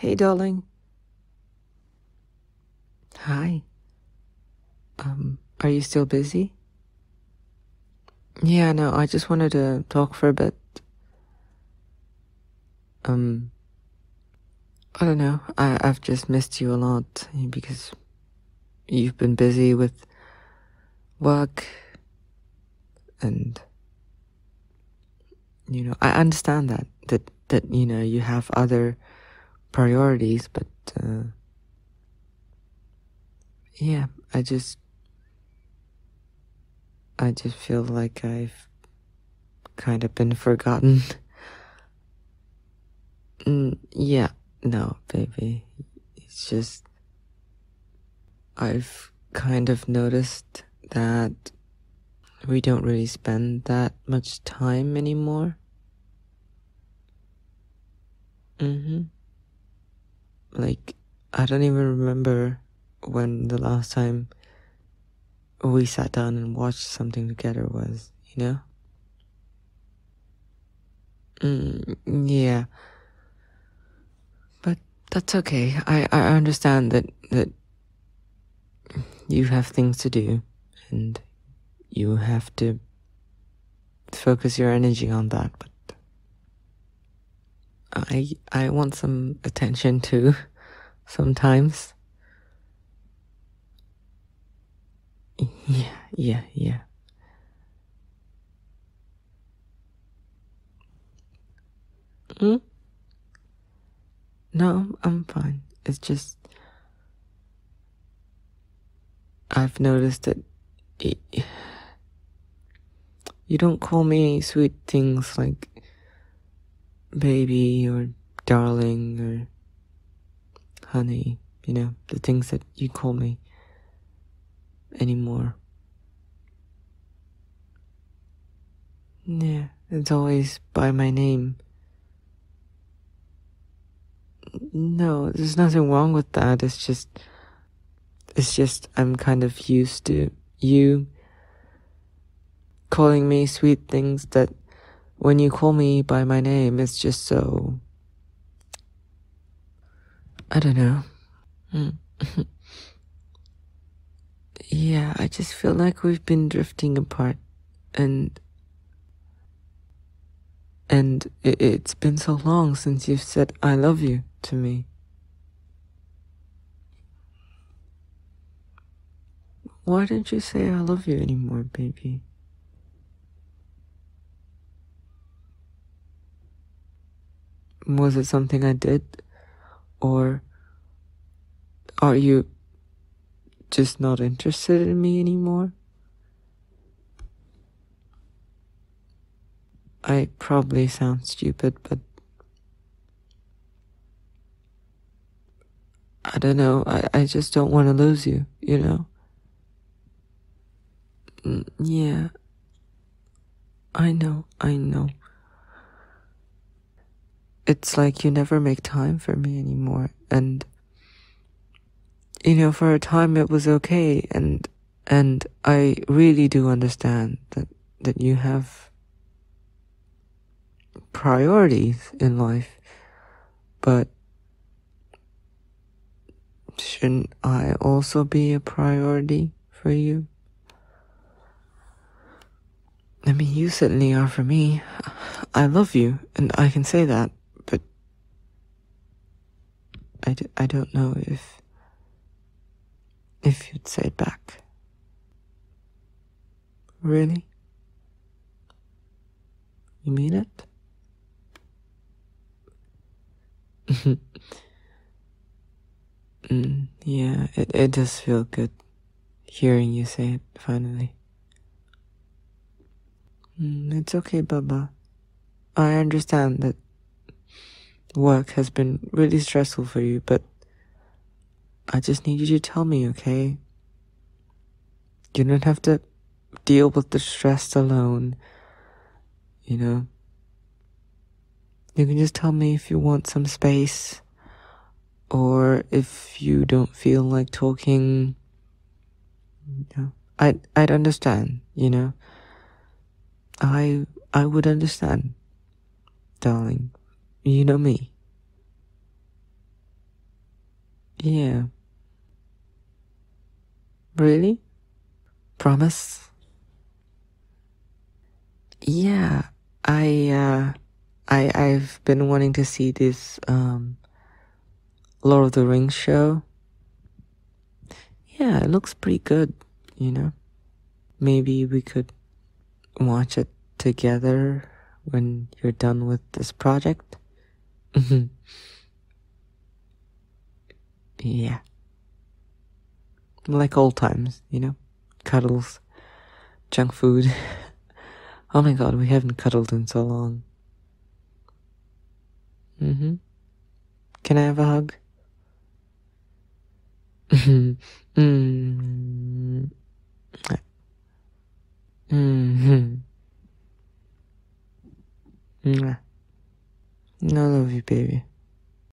Hey, darling. Hi. Um, are you still busy? Yeah, no, I just wanted to talk for a bit. Um, I don't know. I, I've just missed you a lot because you've been busy with work and you know i understand that that that you know you have other priorities but uh, yeah i just i just feel like i've kind of been forgotten mm, yeah no baby it's just i've kind of noticed that we don't really spend that much time anymore. Mm-hmm. Like, I don't even remember when the last time we sat down and watched something together was, you know? Mm, yeah. But that's okay. I, I understand that, that you have things to do and you have to focus your energy on that but i i want some attention too sometimes. Yeah yeah yeah. Hmm? no i'm fine. It's just i've noticed that it, you don't call me sweet things like baby or darling or honey, you know, the things that you call me anymore. Yeah, it's always by my name. No, there's nothing wrong with that. It's just, it's just I'm kind of used to you calling me sweet things that when you call me by my name, it's just so. I don't know. Hmm. yeah, I just feel like we've been drifting apart and. And it's been so long since you've said I love you to me. Why don't you say I love you anymore, baby? Was it something I did? Or are you just not interested in me anymore? I probably sound stupid, but I don't know. I, I just don't want to lose you, you know? Mm, yeah. I know, I know it's like you never make time for me anymore. And, you know, for a time it was okay. And, and I really do understand that, that you have priorities in life. But shouldn't I also be a priority for you? I mean, you certainly are for me. I love you, and I can say that. I d- I don't know if if you'd say it back. Really? You mean it? mm, yeah, it, it does feel good hearing you say it finally. Mm, it's okay, Baba. I understand that work has been really stressful for you, but I just need you to tell me, okay? You don't have to deal with the stress alone, you know? You can just tell me if you want some space or if you don't feel like talking. You know, I'd, I'd understand, you know? I, I would understand, darling. You know me. Yeah. Really? Promise? Yeah, I, uh, I, I've been wanting to see this, um, Lord of the Rings show. Yeah, it looks pretty good, you know? Maybe we could watch it together when you're done with this project. Yeah. Like old times, you know? Cuddles, junk food. oh my god, we haven't cuddled in so long. Mm hmm. Can I have a hug? mm. Mm-hmm. I love you, baby.